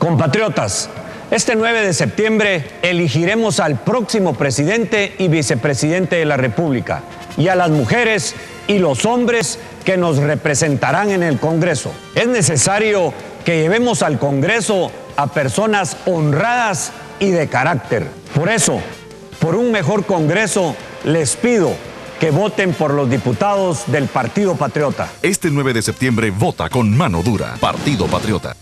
Compatriotas, este 9 de septiembre elegiremos al próximo presidente y vicepresidente de la República y a las mujeres y los hombres que nos representarán en el Congreso. Es necesario que llevemos al Congreso a personas honradas y de carácter. Por eso, por un mejor Congreso, les pido que voten por los diputados del Partido Patriota. Este 9 de septiembre vota con mano dura. Partido Patriota.